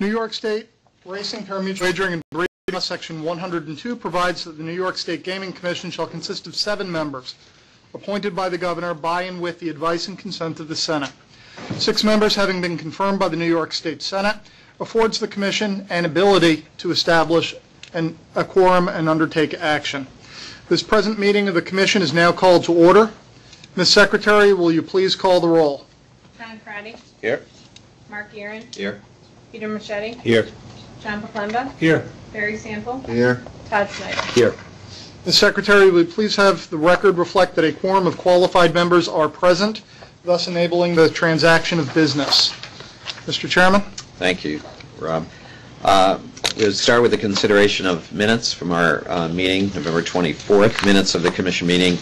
New York State Racing Parimutuel Wagering and Breeding Law, Section 102 provides that the New York State Gaming Commission shall consist of seven members, appointed by the governor by and with the advice and consent of the Senate. Six members having been confirmed by the New York State Senate affords the commission an ability to establish an- a quorum and undertake action. This present meeting of the commission is now called to order. Ms. Secretary, will you please call the roll? John Crotty, Here. Mark Gearan, Here. Peter Moschetti, Here. John Poklemba, Here. Barry Sample, Here. Todd Snyder. Here. Ms. Secretary, will you please have the record reflect that a quorum of qualified members are present, thus enabling the transaction of business? Mr. Chairman? Thank you, Rob. Uh, We'll start with the consideration of minutes from our uh, meeting, November 24th. Minutes of the commission meeting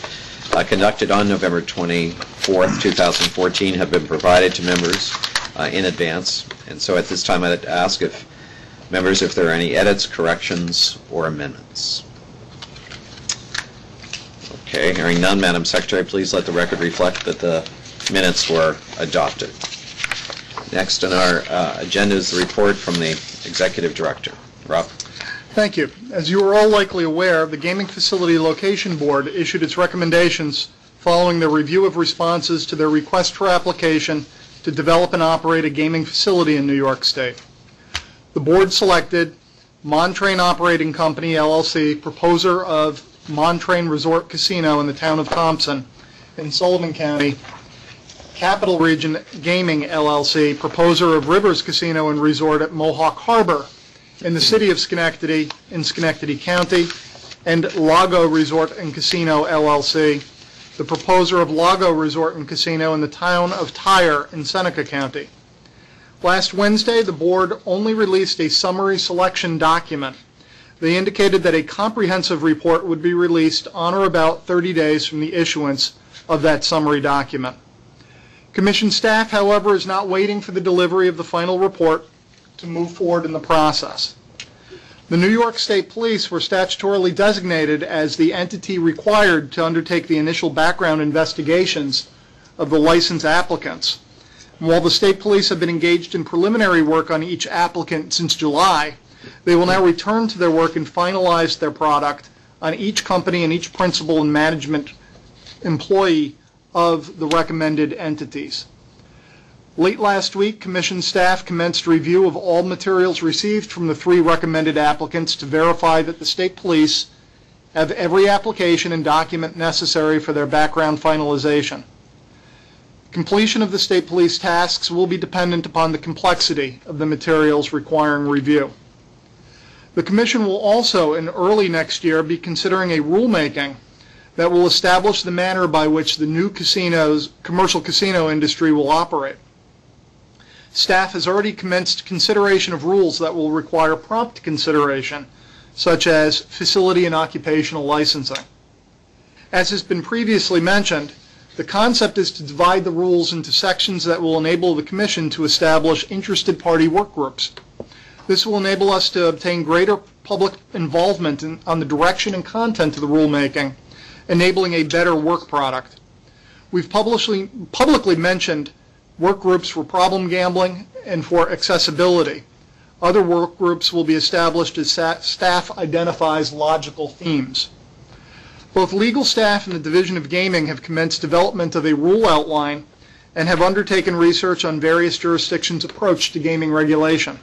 uh, conducted on November 24th, 2014 have been provided to members uh, in advance. And so at this time, I'd ask if members, if there are any edits, corrections, or amendments. Okay, hearing none, Madam Secretary, please let the record reflect that the minutes were adopted. Next on our uh, agenda is the report from the Executive Director. Rob? Thank you. As you are all likely aware, the Gaming Facility Location Board issued its recommendations following the review of responses to their request for application to develop and operate a gaming facility in New York State. The board selected Montreign Operating Company LLC, proposer of Montreign Resort Casino in the town of Thompson in Sullivan County, Capital Region Gaming LLC, proposer of Rivers Casino and Resort at Mohawk Harbor in the city of Schenectady in Schenectady County, and Lago Resort and Casino LLC, the proposer of Lago Resort and Casino in the town of Tyre in Seneca County. Last Wednesday, the board only released a summary selection document. They indicated that a comprehensive report would be released on or about 30 days from the issuance of that summary document. Commission staff, however, is not waiting for the delivery of the final report to move forward in the process. The New York State Police were statutorily designated as the entity required to undertake the initial background investigations of the license applicants. And While the state police have been engaged in preliminary work on each applicant since July, they will now return to their work and finalize their product on each company and each principal and management employee of the recommended entities. Late last week, Commission staff commenced review of all materials received from the three recommended applicants to verify that the state police have every application and document necessary for their background finalization. Completion of the state police tasks will be dependent upon the complexity of the materials requiring review. The Commission will also, in early next year, be considering a rulemaking that will establish the manner by which the new casinos, commercial casino industry will operate. Staff has already commenced consideration of rules that will require prompt consideration, such as facility and occupational licensing. As has been previously mentioned, the concept is to divide the rules into sections that will enable the Commission to establish interested party work groups. This will enable us to obtain greater public involvement in- on the direction and content of the rulemaking, enabling a better work product. We've publicly, publicly mentioned work groups for problem gambling and for accessibility. Other work groups will be established as staff identifies logical themes. Both legal staff and the Division of Gaming have commenced development of a rule outline and have undertaken research on various jurisdictions' approach to gaming regulation.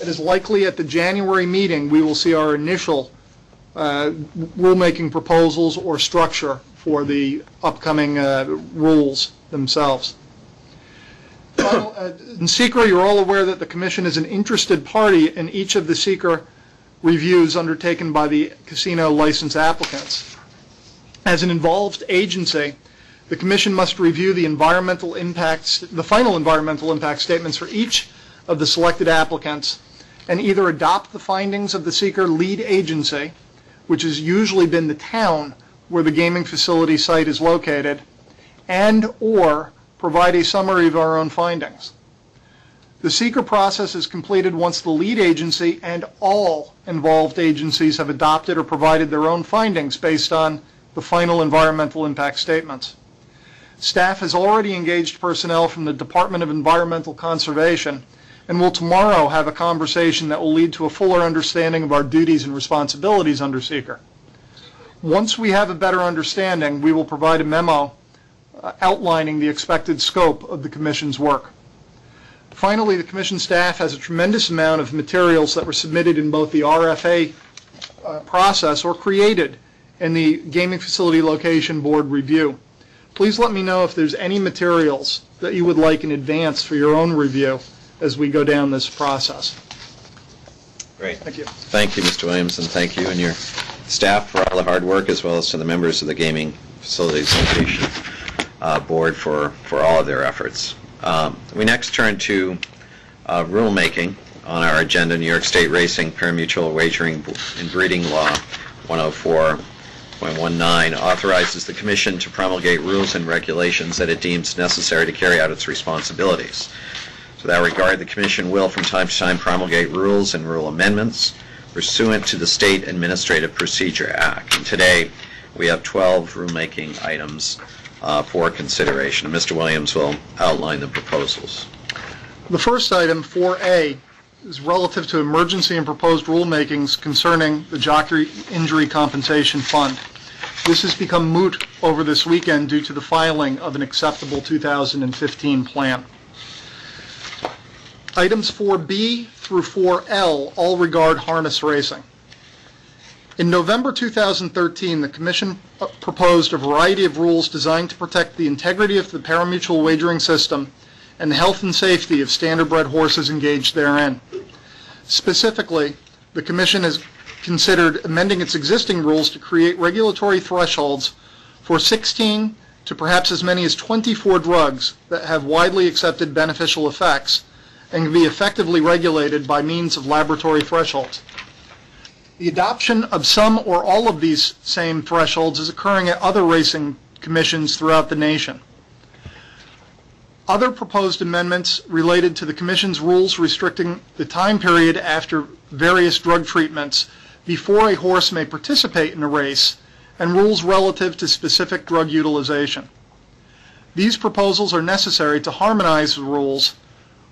It is likely at the January meeting, we will see our initial uh, rulemaking proposals or structure for the upcoming uh, rules themselves. Uh, In secret, you're all aware that the commission is an interested party in each of the SEQR reviews undertaken by the casino license applicants. As an involved agency, the commission must review the environmental impacts, the final environmental impact statements for each of the selected applicants and either adopt the findings of the SEQR lead agency, which has usually been the town where the gaming facility site is located, and/or provide a summary of our own findings. The SEQR process is completed once the lead agency and all involved agencies have adopted or provided their own findings based on the final environmental impact statements. Staff has already engaged personnel from the Department of Environmental Conservation and will tomorrow have a conversation that will lead to a fuller understanding of our duties and responsibilities under SEQR. Once we have a better understanding, we will provide a memo outlining the expected scope of the Commission's work. Finally, the Commission staff has a tremendous amount of materials that were submitted in both the RFA uh, process or created in the Gaming Facility Location Board review. Please let me know if there's any materials that you would like in advance for your own review as we go down this process. Great. Thank you. Thank you, Mr. Williams, and thank you and your staff for all the hard work, as well as to the members of the Gaming Facilities Location uh, Board for, for all of their efforts. Um, We next turn to uh, rulemaking on our agenda, New York State Racing Parimutuel Wagering and Breeding Law 104.19 authorizes the commission to promulgate rules and regulations that it deems necessary to carry out its responsibilities. To that regard, the commission will from time to time promulgate rules and rule amendments pursuant to the State Administrative Procedure Act. And today, we have 12 rulemaking items uh, for consideration. And Mr. Williams will outline the proposals. The first item, 4A, is relative to emergency and proposed rulemakings concerning the Jockey Injury Compensation Fund. This has become moot over this weekend due to the filing of an acceptable 2015 plan. Items 4B through 4L all regard harness racing. In November 2013, the Commission proposed a variety of rules designed to protect the integrity of the parimutuel wagering system and the health and safety of standardbred horses engaged therein. Specifically, the Commission has considered amending its existing rules to create regulatory thresholds for 16 to perhaps as many as 24 drugs that have widely accepted beneficial effects and can be effectively regulated by means of laboratory thresholds. The adoption of some or all of these same thresholds is occurring at other racing commissions throughout the nation. Other proposed amendments related to the Commission's rules restricting the time period after various drug treatments before a horse may participate in a race, and rules relative to specific drug utilization. These proposals are necessary to harmonize the rules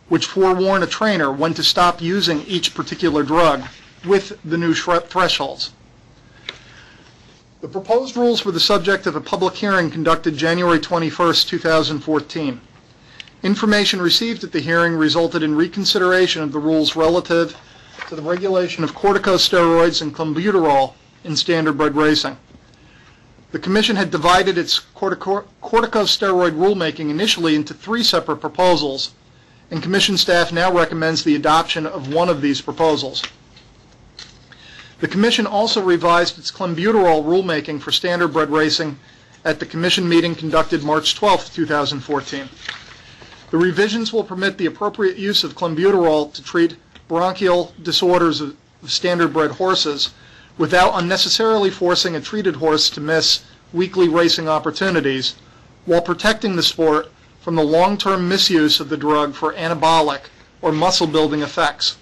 which forewarn a trainer when to stop using each particular drug with the new thresholds. The proposed rules were the subject of a public hearing conducted January 21, 2014. Information received at the hearing resulted in reconsideration of the rules relative to the regulation of corticosteroids and clenbuterol in standardbred racing. The Commission had divided its cortico- corticosteroid rulemaking initially into three separate proposals, and Commission staff now recommends the adoption of one of these proposals. The Commission also revised its clenbuterol rulemaking for standardbred racing at the Commission meeting conducted March 12, 2014. The revisions will permit the appropriate use of clenbuterol to treat bronchial disorders of standardbred horses without unnecessarily forcing a treated horse to miss weekly racing opportunities while protecting the sport from the long-term misuse of the drug for anabolic or muscle-building effects.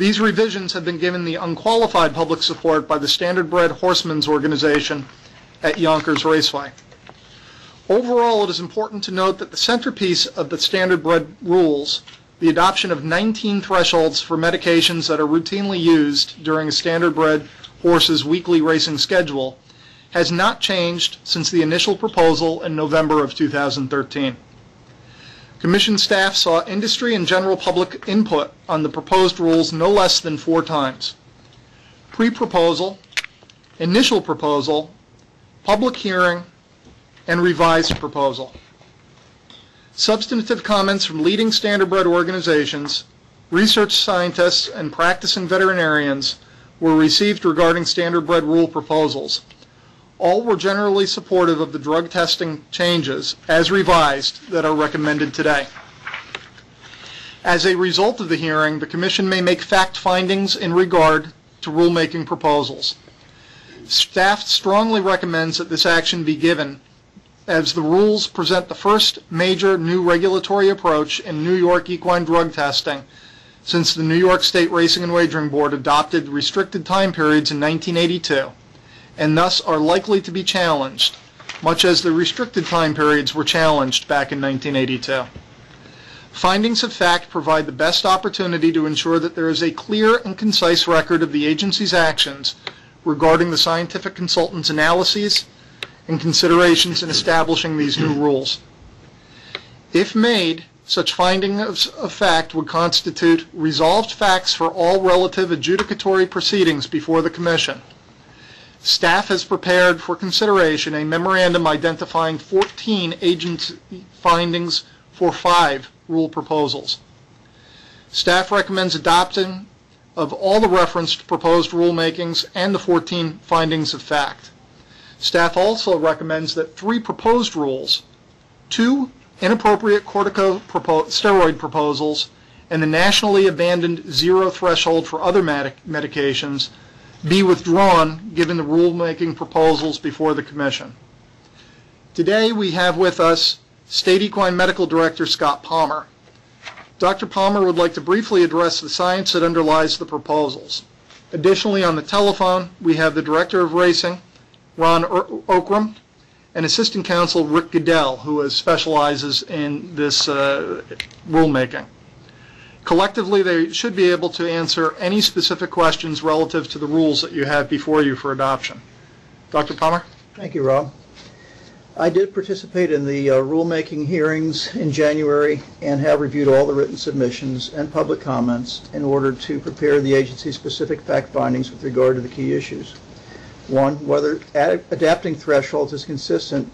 These revisions have been given the unqualified public support by the Standardbred Horsemen's Organization at Yonkers Raceway. Overall, it is important to note that the centerpiece of the Standardbred rules, the adoption of 19 thresholds for medications that are routinely used during a Standardbred horse's weekly racing schedule, has not changed since the initial proposal in November of 2013. Commission staff saw industry and general public input on the proposed rules no less than four times. Pre-proposal, initial proposal, public hearing, and revised proposal. Substantive comments from leading standardbred organizations, research scientists, and practicing veterinarians were received regarding standardbred rule proposals. All were generally supportive of the drug testing changes, as revised, that are recommended today. As a result of the hearing, the Commission may make fact findings in regard to rulemaking proposals. Staff strongly recommends that this action be given as the rules present the first major new regulatory approach in New York equine drug testing since the New York State Racing and Wagering Board adopted restricted time periods in 1982 and thus are likely to be challenged, much as the restricted time periods were challenged back in 1982. Findings of fact provide the best opportunity to ensure that there is a clear and concise record of the agency's actions regarding the scientific consultant's analyses and considerations in establishing these new rules. If made, such findings of fact would constitute resolved facts for all relative adjudicatory proceedings before the Commission. Staff has prepared for consideration a memorandum identifying 14 agency findings for five rule proposals. Staff recommends adopting of all the referenced proposed rulemakings and the 14 findings of fact. Staff also recommends that three proposed rules, two inappropriate corticosteroid proposals, and the nationally abandoned zero threshold for other medications be withdrawn given the rulemaking proposals before the Commission. Today, we have with us State Equine Medical Director Scott Palmer. Dr. Palmer would like to briefly address the science that underlies the proposals. Additionally, on the telephone, we have the Director of Racing, Ron Ochrym, and Assistant Counsel Rick Goodell, who specializes in this uh, rulemaking. Collectively, they should be able to answer any specific questions relative to the rules that you have before you for adoption. Dr. Palmer? Thank you, Rob. I did participate in the uh, rulemaking hearings in January and have reviewed all the written submissions and public comments in order to prepare the agency's specific fact findings with regard to the key issues. One, whether ad- adapting thresholds is consistent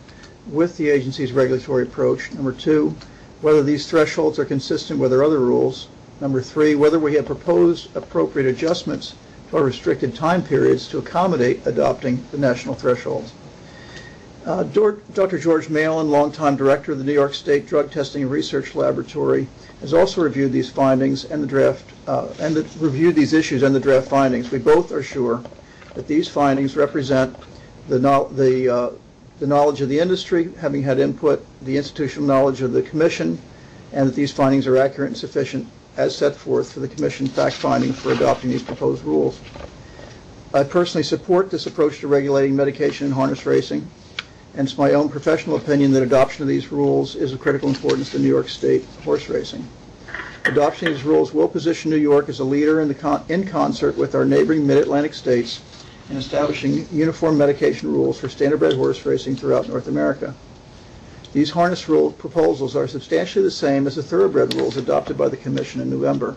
with the agency's regulatory approach. Number two, whether these thresholds are consistent with our other rules. Number three, whether we have proposed appropriate adjustments to our restricted time periods to accommodate adopting the national thresholds. Uh, Dr. George Maylin, longtime director of the New York State Drug Testing and Research Laboratory, has also reviewed these findings and the draft, uh, and the- reviewed these issues and the draft findings. We both are sure that these findings represent the the uh, the knowledge of the industry, having had input, the institutional knowledge of the commission, and that these findings are accurate and sufficient as set forth for the commission fact finding for adopting these proposed rules. I personally support this approach to regulating medication and harness racing, and it's my own professional opinion that adoption of these rules is of critical importance to New York State horse racing. Adoption of these rules will position New York as a leader in, the con- in concert with our neighboring mid-Atlantic states in establishing uniform medication rules for standardbred horse racing throughout North America. These harness rule proposals are substantially the same as the thoroughbred rules adopted by the Commission in November.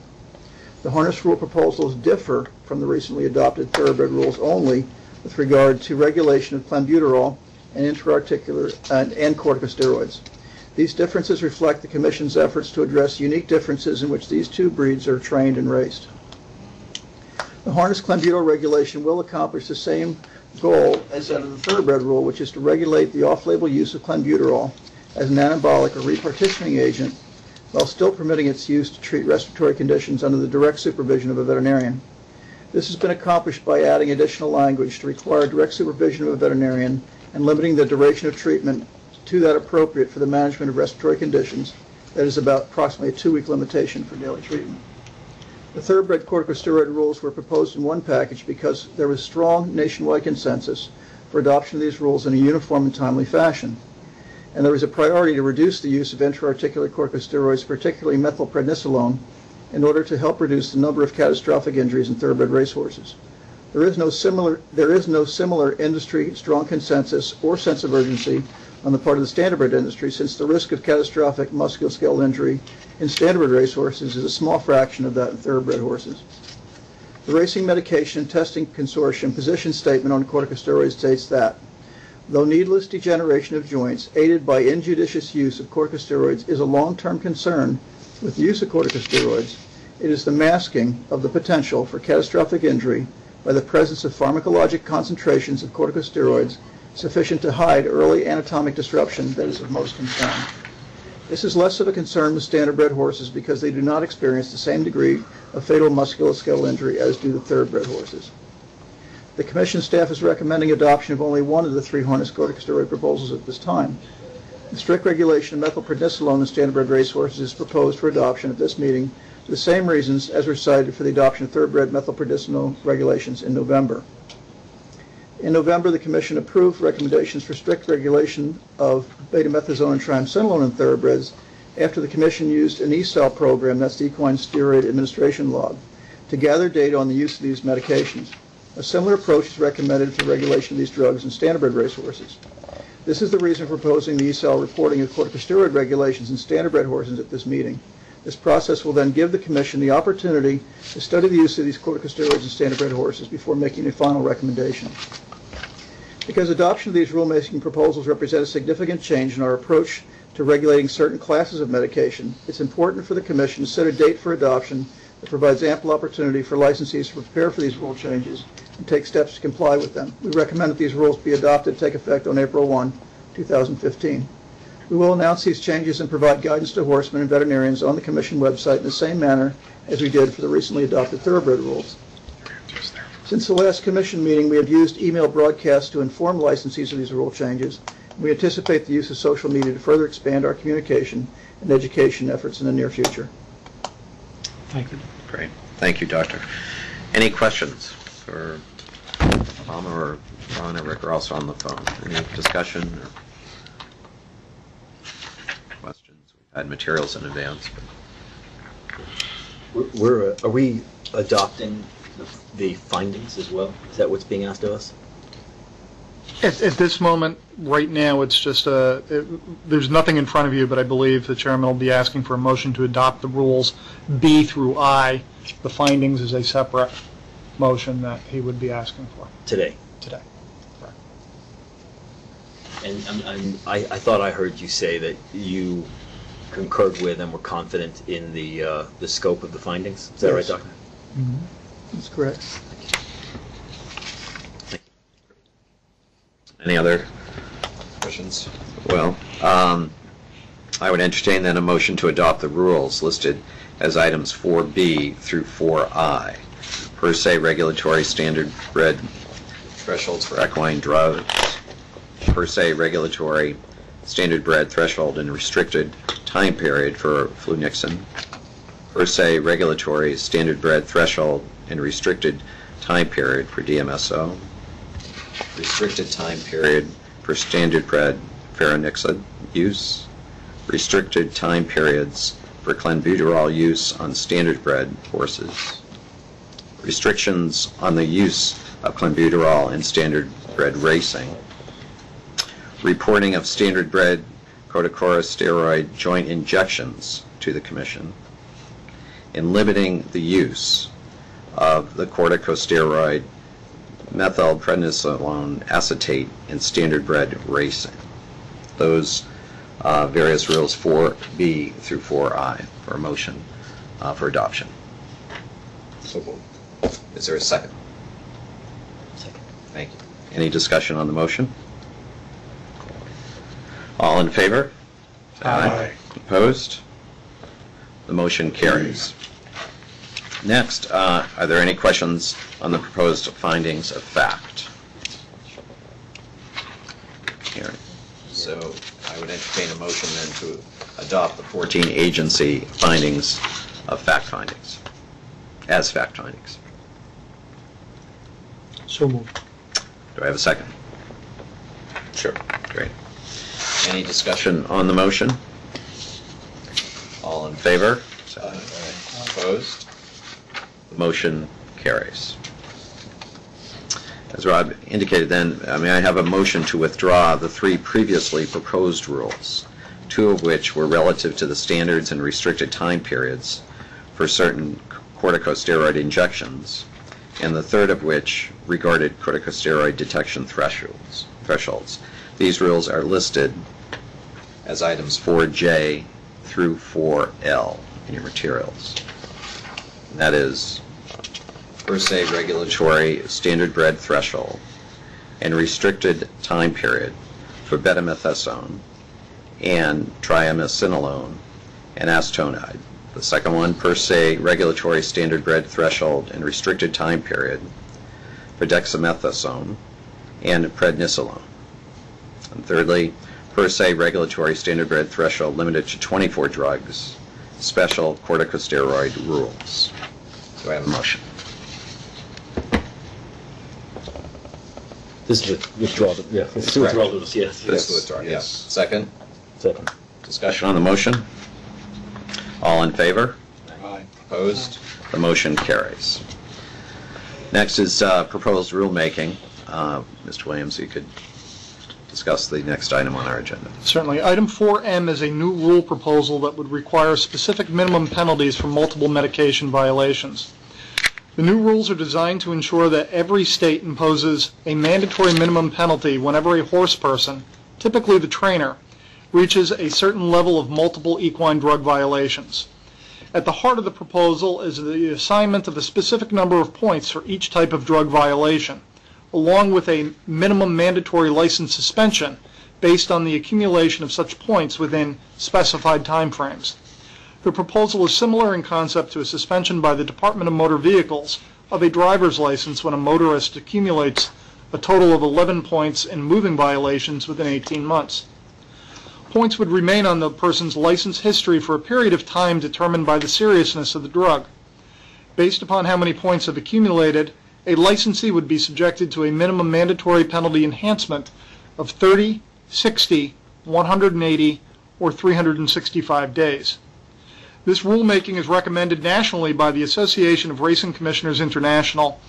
The harness rule proposals differ from the recently adopted thoroughbred rules only with regard to regulation of clenbuterol and intra-articular and, and corticosteroids. These differences reflect the Commission's efforts to address unique differences in which these two breeds are trained and raced. The harness clenbuterol regulation will accomplish the same goal as of the thoroughbred rule, which is to regulate the off-label use of clenbuterol as an anabolic or repartitioning agent while still permitting its use to treat respiratory conditions under the direct supervision of a veterinarian. This has been accomplished by adding additional language to require direct supervision of a veterinarian and limiting the duration of treatment to that appropriate for the management of respiratory conditions, that is about approximately a two-week limitation for daily treatment. The thoroughbred corticosteroid rules were proposed in one package because there was strong nationwide consensus for adoption of these rules in a uniform and timely fashion. And there was a priority to reduce the use of intra-articular corticosteroids, particularly methylprednisolone, in order to help reduce the number of catastrophic injuries in thoroughbred racehorses. There is no similar, there is no similar industry strong consensus or sense of urgency on the part of the standardbred industry since the risk of catastrophic musculoskeletal injury in standardbred racehorses is a small fraction of that in thoroughbred horses. The Racing Medication Testing Consortium position statement on corticosteroids states that though needless degeneration of joints aided by injudicious use of corticosteroids is a long-term concern with the use of corticosteroids, it is the masking of the potential for catastrophic injury by the presence of pharmacologic concentrations of corticosteroids sufficient to hide early anatomic disruption that is of most concern. This is less of a concern with standardbred horses because they do not experience the same degree of fatal musculoskeletal injury as do the thoroughbred horses. The Commission staff is recommending adoption of only one of the three harness corticosteroid proposals at this time. The strict regulation of methylprednisolone in standardbred racehorses is proposed for adoption at this meeting for the same reasons as were cited for the adoption of thoroughbred methylprednisolone regulations in November. In November, the Commission approved recommendations for strict regulation of betamethasone and triamcinolone in thoroughbreds after the commission used an ESAL program, that's the Equine Steroid Administration Log, to gather data on the use of these medications. A similar approach is recommended for regulation of these drugs in standardbred racehorses. This is the reason for proposing the ESAL reporting of corticosteroid regulations in standardbred horses at this meeting. This process will then give the commission the opportunity to study the use of these corticosteroids in standardbred horses before making a final recommendation. Because adoption of these rulemaking proposals represent a significant change in our approach to regulating certain classes of medication, it's important for the commission to set a date for adoption that provides ample opportunity for licensees to prepare for these rule changes and take steps to comply with them. We recommend that these rules be adopted, take effect on April 1, 2015. We will announce these changes and provide guidance to horsemen and veterinarians on the commission website in the same manner as we did for the recently adopted thoroughbred rules. Since the last commission meeting, we have used email broadcasts to inform licensees of these rule changes. We anticipate the use of social media to further expand our communication and education efforts in the near future. Thank you. Great. Thank you, Doctor. Any questions for Palmer or Ron or Rick are also on the phone? Any discussion or questions? We've had materials in advance. but- We're- We're, are we adopting the- the findings as well? Is that what's being asked of us? At, at this moment, right now, it's just a, it- there's nothing in front of you, but I believe the chairman will be asking for a motion to adopt the rules B through I. The findings is a separate motion that he would be asking for Today? today. And I'm- I'm- I, I thought I heard you say that you concurred with and were confident in the, uh, the scope of the findings? Is that right, Yes. Doctor? That's correct. Any other questions? Well, um, I would entertain then a motion to adopt the rules listed as items 4B through 4I. Per se regulatory standard bred thresholds for equine drugs. Per se regulatory standard bred threshold and restricted time period for flunixin. Per se regulatory standard bred threshold and restricted time period for DMSO restricted time period for standard bred furosemide use, restricted time periods for clenbuterol use on standard bred horses, restrictions on the use of clenbuterol in standard bred racing, reporting of standard bred corticosteroid joint injections to the commission, and limiting the use of the corticosteroid methylprednisolone acetate and standard bred racing. Those uh, various rules 4B through 4I for a motion uh, for adoption. So Is there a second? Second. Thank you. Any discussion on the motion? All in favor? Say Aye. Opposed? The motion carries. Next, uh, are there any questions on the proposed findings of fact? Here. So I would entertain a motion then to adopt the 14 agency findings of fact findings, as fact findings. So moved. Do I have a second? Sure. Great. Any discussion on the motion? All in favor? Say aye. Opposed? Motion carries. As Rob indicated then, uh, I mean, I have a motion to withdraw the three previously proposed rules, two of which were relative to the standards and restricted time periods for certain corticosteroid injections, and the third of which regarded corticosteroid detection thresholds. Thresholds. These rules are listed as items 4J through 4L in your materials. That is per se regulatory standard bred threshold and restricted time period for betamethasone and triamcinolone and acetonide. The second one, per se regulatory standard bred threshold and restricted time period for dexamethasone and prednisolone. And thirdly, per se regulatory standard bred threshold limited to 24 drugs, special corticosteroid rules. Do I have a motion? This is with- withdraw, the- yeah, this is withdraw those, yes. This is withdrawn, yes. Second, Second. discussion on the motion? All in favor? Aye. Opposed? The motion carries. Next is uh, proposed rulemaking. Uh, Mr. Williams, you could discuss the next item on our agenda. Certainly. Item 4M is a new rule proposal that would require specific minimum penalties for multiple medication violations. The new rules are designed to ensure that every state imposes a mandatory minimum penalty whenever a horse person, typically the trainer, reaches a certain level of multiple equine drug violations. At the heart of the proposal is the assignment of a specific number of points for each type of drug violation, along with a minimum mandatory license suspension based on the accumulation of such points within specified timeframes. The proposal is similar in concept to a suspension by the Department of Motor Vehicles of a driver's license when a motorist accumulates a total of 11 points in moving violations within 18 months. Points would remain on the person's license history for a period of time determined by the seriousness of the drug. Based upon how many points have accumulated, a licensee would be subjected to a minimum mandatory penalty enhancement of 30, 60, 180, or 365 days. This rulemaking is recommended nationally by the Association of Racing Commissioners International,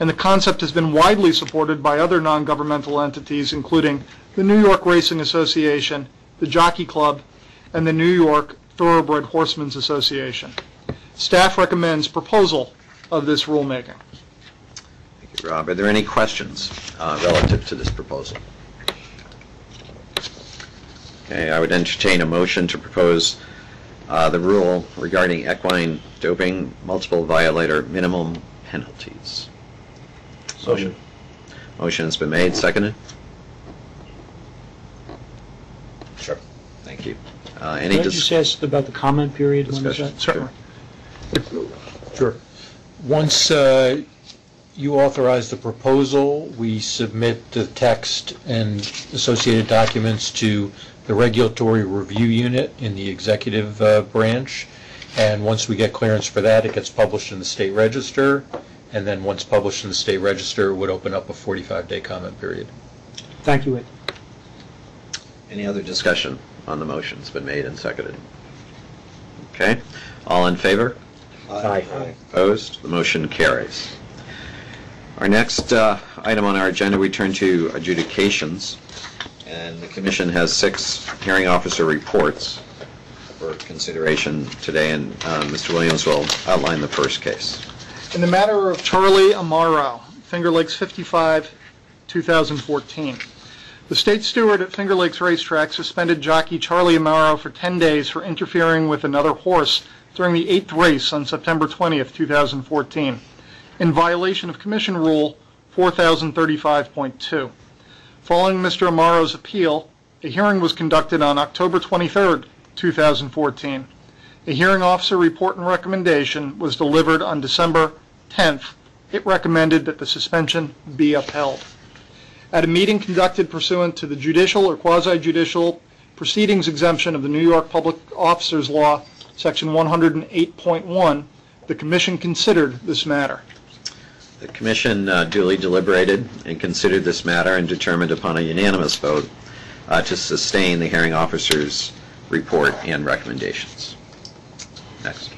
and the concept has been widely supported by other non-governmental entities, including the New York Racing Association, the Jockey Club, and the New York Thoroughbred Horsemen's Association. Staff recommends proposal of this rulemaking. Thank you, Rob. Are there any questions uh, relative to this proposal? Okay, I would entertain a motion to propose uh, the rule regarding equine doping multiple violator minimum penalties. Motion. Motion has been made, seconded? Sure. Thank you. Uh, Any Can I just dis- ask about the comment period? When is discussion? that? Certainly. Sure. Once uh, you authorize the proposal, we submit the text and associated documents to the Regulatory Review Unit in the executive uh, branch, and once we get clearance for that, it gets published in the State Register, and then once published in the State Register, it would open up a 45-day comment period. Thank you, Ed. Any other discussion on the motion? It's been made and seconded. Okay, all in favor? Aye. Opposed? The motion carries. Our next uh, item on our agenda, we turn to adjudications, and the commission has six hearing officer reports for consideration today, and uh, Mr. Williams will outline the first case. In the matter of Charlie Amaro, Finger Lakes 55, 2014. The state steward at Finger Lakes Racetrack suspended jockey Charlie Amaro for 10 days for interfering with another horse during the eighth race on September 20th, 2014, in violation of Commission Rule 4035.2. Following Mr. Amaro's appeal, a hearing was conducted on October 23, 2014. A hearing officer report and recommendation was delivered on December 10th. It recommended that the suspension be upheld. At a meeting conducted pursuant to the judicial or quasi-judicial proceedings exemption of the New York Public Officers Law, Section 108.1, the commission considered this matter. The commission uh, duly deliberated and considered this matter and determined upon a unanimous vote uh, to sustain the hearing officer's report and recommendations. Next.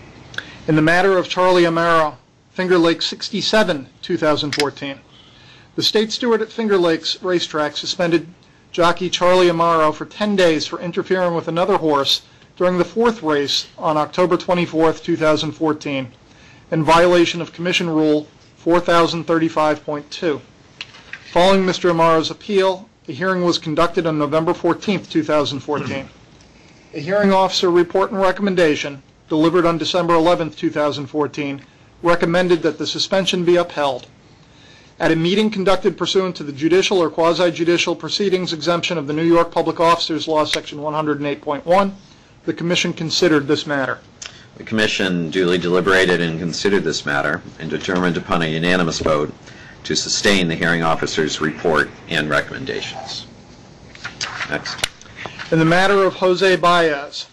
In the matter of Charlie Amaro, Finger Lakes 67, 2014, the state steward at Finger Lakes Racetrack suspended jockey Charlie Amaro for 10 days for interfering with another horse during the fourth race on October 24, 2014, in violation of Commission Rule 4035.2. Following Mr. Amaro's appeal, a hearing was conducted on November 14, 2014. A hearing officer report and recommendation delivered on December 11, 2014, recommended that the suspension be upheld. At a meeting conducted pursuant to the judicial or quasi-judicial proceedings exemption of the New York Public Officers Law, Section 108.1, the commission considered this matter. The commission duly deliberated and considered this matter and determined upon a unanimous vote to sustain the hearing officer's report and recommendations. Next. In the matter of Jose Baez,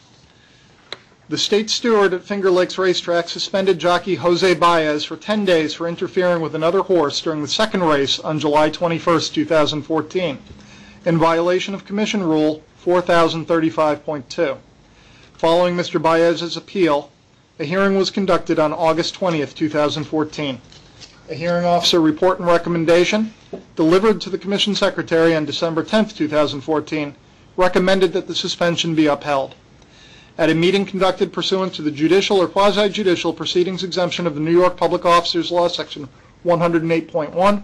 the state steward at Finger Lakes Racetrack suspended jockey Jose Baez for 10 days for interfering with another horse during the second race on July 21, 2014, in violation of Commission Rule 4035.2. Following Mr. Baez's appeal, A hearing was conducted on August 20th, 2014. A hearing officer report and recommendation delivered to the Commission Secretary on December 10th, 2014, recommended that the suspension be upheld. At a meeting conducted pursuant to the judicial or quasi-judicial proceedings exemption of the New York Public Officers Law, Section 108.1,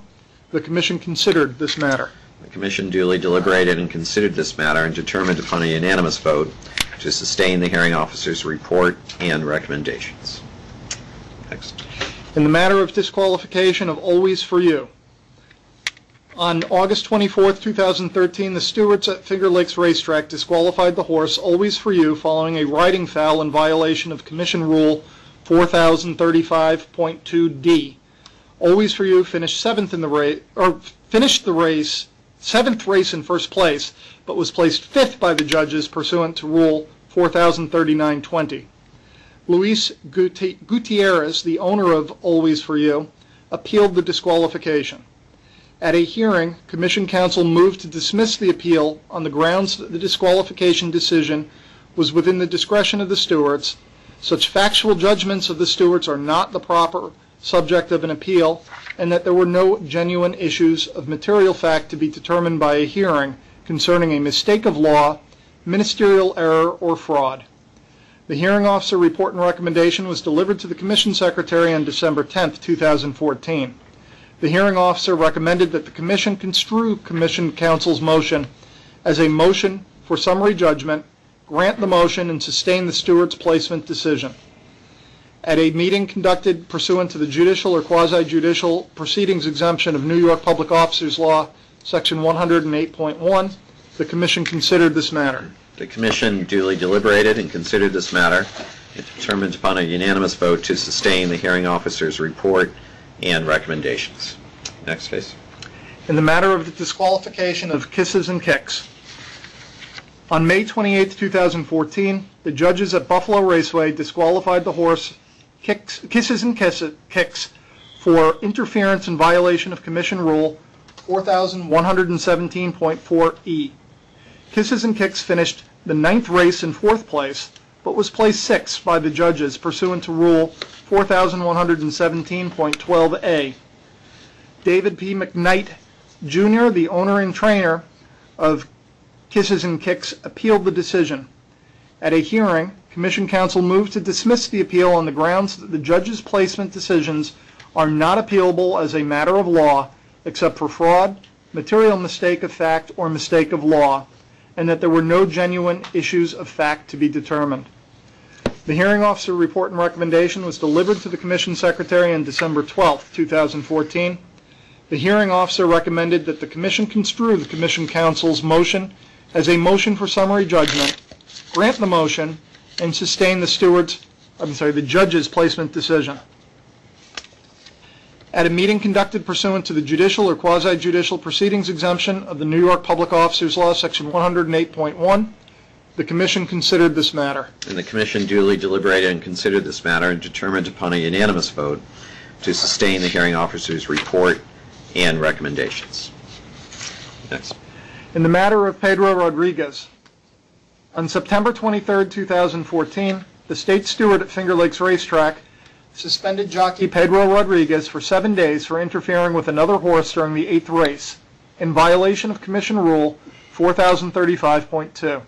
the Commission considered this matter. The commission duly deliberated and considered this matter and determined upon a unanimous vote to sustain the hearing officer's report and recommendations. Next. In the matter of disqualification of Always For You, on August 24, 2013, the stewards at Finger Lakes Racetrack disqualified the horse Always For You following a riding foul in violation of Commission Rule 4035.2D. Always For You finished seventh in the race, or finished the race, seventh race in first place, but was placed fifth by the judges pursuant to Rule 4039.20. Luis Guti- Gutierrez, the owner of Always For You, appealed the disqualification. At a hearing, Commission Counsel moved to dismiss the appeal on the grounds that the disqualification decision was within the discretion of the stewards. Such factual judgments of the stewards are not the proper subject of an appeal, and that there were no genuine issues of material fact to be determined by a hearing concerning a mistake of law, ministerial error, or fraud. The hearing officer report and recommendation was delivered to the Commission Secretary on December 10, 2014. The hearing officer recommended that the Commission construe Commission Counsel's motion as a motion for summary judgment, grant the motion, and sustain the steward's placement decision. At a meeting conducted pursuant to the judicial or quasi-judicial proceedings exemption of New York Public Officers Law, Section 108.1, the Commission considered this matter. The commission duly deliberated and considered this matter It determined upon a unanimous vote to sustain the hearing officer's report and recommendations. Next, please. in the matter of the disqualification of Kisses and Kicks. On May 28, 2014, the judges at Buffalo Raceway disqualified the horse Kicks- Kisses and Kiss- Kicks for interference and violation of Commission Rule 4117.4E. E. Kisses and Kicks finished the ninth race in fourth place, but was placed sixth by the judges pursuant to Rule 4117.12A. David P. McKnight Jr., the owner and trainer of Kisses and Kicks, appealed the decision. At a hearing, Commission Counsel moved to dismiss the appeal on the grounds that the judge's placement decisions are not appealable as a matter of law except for fraud, material mistake of fact, or mistake of law, and that there were no genuine issues of fact to be determined. The hearing officer report and recommendation was delivered to the Commission Secretary on December 12, 2014. The hearing officer recommended that the Commission construe the Commission Counsel's motion as a motion for summary judgment, grant the motion, and sustain the steward's, I'm sorry, the judge's placement decision. At a meeting conducted pursuant to the judicial or quasi-judicial proceedings exemption of the New York Public Officers Law, Section 108.1, the Commission considered this matter. And the commission duly deliberated and considered this matter and determined upon a unanimous vote to sustain the hearing officer's report and recommendations. Next. In the matter of Pedro Rodriguez, on September 23, 2014, the state steward at Finger Lakes Racetrack suspended jockey Pedro Rodriguez for seven days for interfering with another horse during the eighth race, in violation of Commission Rule 4035.2.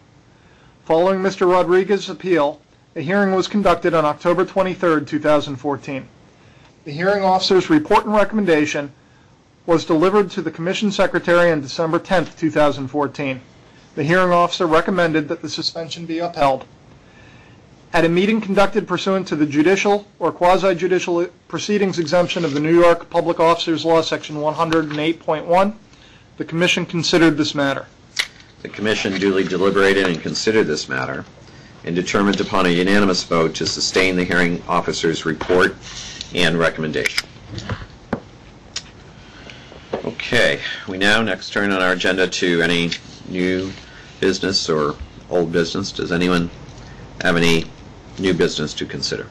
Following Mr. Rodriguez's appeal, a hearing was conducted on October 23, 2014. The hearing officer's report and recommendation was delivered to the Commission Secretary on December 10, 2014. The hearing officer recommended that the suspension be upheld. At a meeting conducted pursuant to the judicial or quasi-judicial proceedings exemption of the New York Public Officers Law, Section 108.1, the Commission considered this matter. The commission duly deliberated and considered this matter and determined upon a unanimous vote to sustain the hearing officer's report and recommendation. Okay, we now next turn on our agenda to any new business or old business. Does anyone have any new business to consider?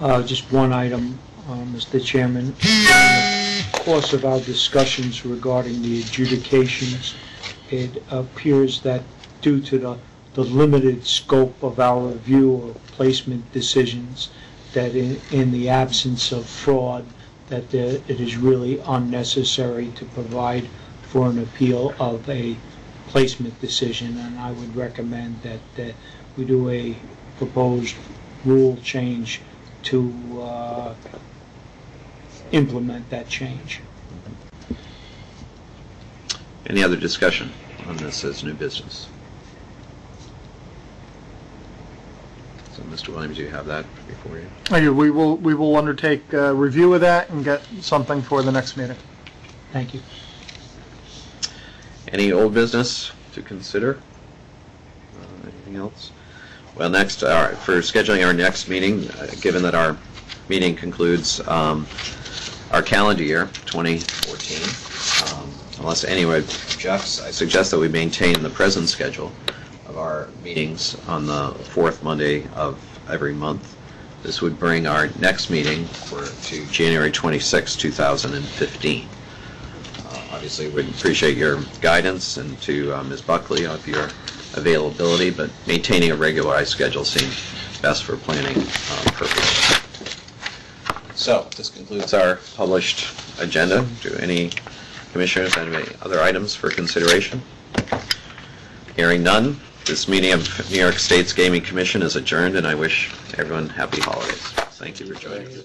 Uh, Just one item, uh, Mr. Chairman. In the course of our discussions regarding the adjudications, it appears that due to the the limited scope of our review of placement decisions, that in, in the absence of fraud, that it is really unnecessary to provide for an appeal of a placement decision, and I would recommend that uh, we do a proposed rule change to uh, implement that change. Any other discussion on this as new business? So, Mr. Williams, you have that before you? Thank you. We will, we will undertake a review of that and get something for the next meeting. Thank you. Any old business to consider? Uh, Anything else? Well, next, uh, for scheduling our next meeting, uh, given that our meeting concludes um, our calendar year, 2014, um, unless anyone objects, I suggest that we maintain the present schedule of our meetings on the fourth Monday of every month. This would bring our next meeting for, to January 26, 2015. Obviously, would appreciate your guidance and to uh, Ms. Buckley of your availability, but maintaining a regularized schedule seems best for planning uh, purposes. So, this concludes our published agenda. Do any commissioners have any other items for consideration? Hearing none, this meeting of New York State's Gaming Commission is adjourned, and I wish everyone happy holidays. Thank you for joining.